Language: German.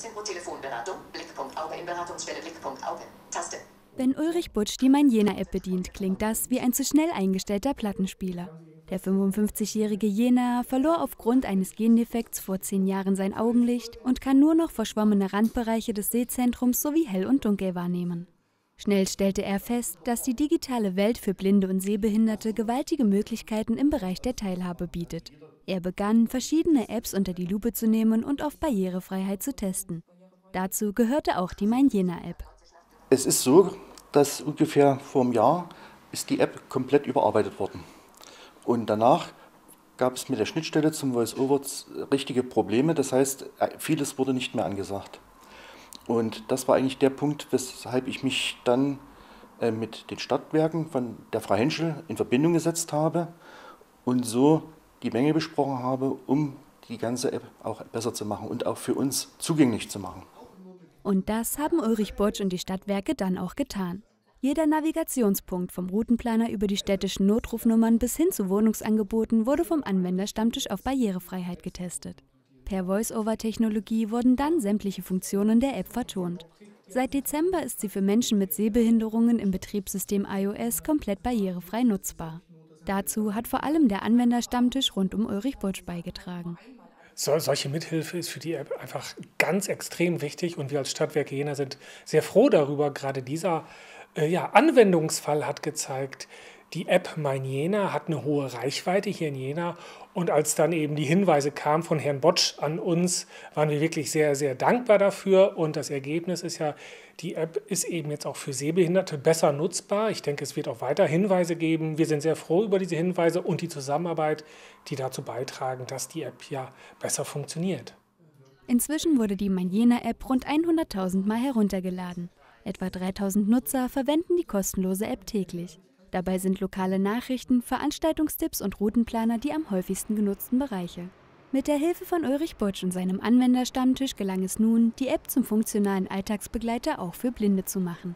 19 Uhr Telefonberatung, Blickpunkt Auge in Beratungsstelle Blickpunkt Auge, Taste. Wenn Ulrich Butsch die Mein Jena-App bedient, klingt das wie ein zu schnell eingestellter Plattenspieler. Der 55-jährige Jena verlor aufgrund eines Gendefekts vor zehn Jahren sein Augenlicht und kann nur noch verschwommene Randbereiche des Sehzentrums sowie hell und dunkel wahrnehmen. Schnell stellte er fest, dass die digitale Welt für Blinde und Sehbehinderte gewaltige Möglichkeiten im Bereich der Teilhabe bietet. Er begann, verschiedene Apps unter die Lupe zu nehmen und auf Barrierefreiheit zu testen. Dazu gehörte auch die Mein Jena-App. Es ist so, dass ungefähr vor einem Jahr ist die App komplett überarbeitet worden. Und danach gab es mit der Schnittstelle zum VoiceOver richtige Probleme. Das heißt, vieles wurde nicht mehr angesagt. Und das war eigentlich der Punkt, weshalb ich mich dann äh, mit den Stadtwerken von der Frau Henschel in Verbindung gesetzt habe und so die Menge besprochen habe, um die ganze App auch besser zu machen und auch für uns zugänglich zu machen. Und das haben Ulrich Burtsch und die Stadtwerke dann auch getan. Jeder Navigationspunkt vom Routenplaner über die städtischen Notrufnummern bis hin zu Wohnungsangeboten wurde vom Anwenderstammtisch auf Barrierefreiheit getestet. Per Voice-over-Technologie wurden dann sämtliche Funktionen der App vertont. Seit Dezember ist sie für Menschen mit Sehbehinderungen im Betriebssystem iOS komplett barrierefrei nutzbar. Dazu hat vor allem der Anwenderstammtisch rund um Ulrich Butsch beigetragen. So, solche Mithilfe ist für die App einfach ganz extrem wichtig und wir als Stadtwerke Jena sind sehr froh darüber. Gerade dieser äh, ja, Anwendungsfall hat gezeigt, die App Mein Jena hat eine hohe Reichweite hier in Jena und als dann eben die Hinweise kamen von Herrn Botsch an uns, waren wir wirklich sehr, sehr dankbar dafür und das Ergebnis ist ja, die App ist eben jetzt auch für Sehbehinderte besser nutzbar. Ich denke, es wird auch weiter Hinweise geben. Wir sind sehr froh über diese Hinweise und die Zusammenarbeit, die dazu beitragen, dass die App ja besser funktioniert. Inzwischen wurde die Mein Jena-App rund 100.000 Mal heruntergeladen. Etwa 3.000 Nutzer verwenden die kostenlose App täglich. Dabei sind lokale Nachrichten, Veranstaltungstipps und Routenplaner die am häufigsten genutzten Bereiche. Mit der Hilfe von Ulrich Butsch und seinem Anwenderstammtisch gelang es nun, die App zum funktionalen Alltagsbegleiter auch für Blinde zu machen.